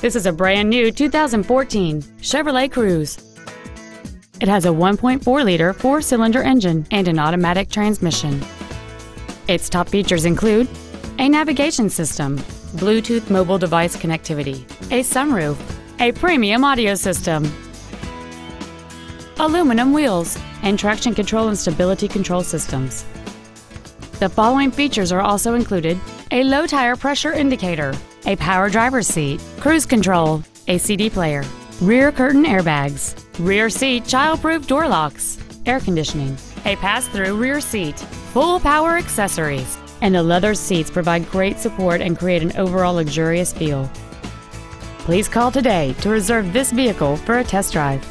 This is a brand new 2014 Chevrolet Cruze. It has a 1.4-liter four-cylinder engine and an automatic transmission. Its top features include a navigation system, Bluetooth mobile device connectivity, a sunroof, a premium audio system, aluminum wheels, and traction control and stability control systems. The following features are also included a low tire pressure indicator, a power driver's seat, cruise control, a CD player, rear curtain airbags, rear seat child-proof door locks, air conditioning, a pass-through rear seat, full power accessories, and the leather seats provide great support and create an overall luxurious feel. Please call today to reserve this vehicle for a test drive.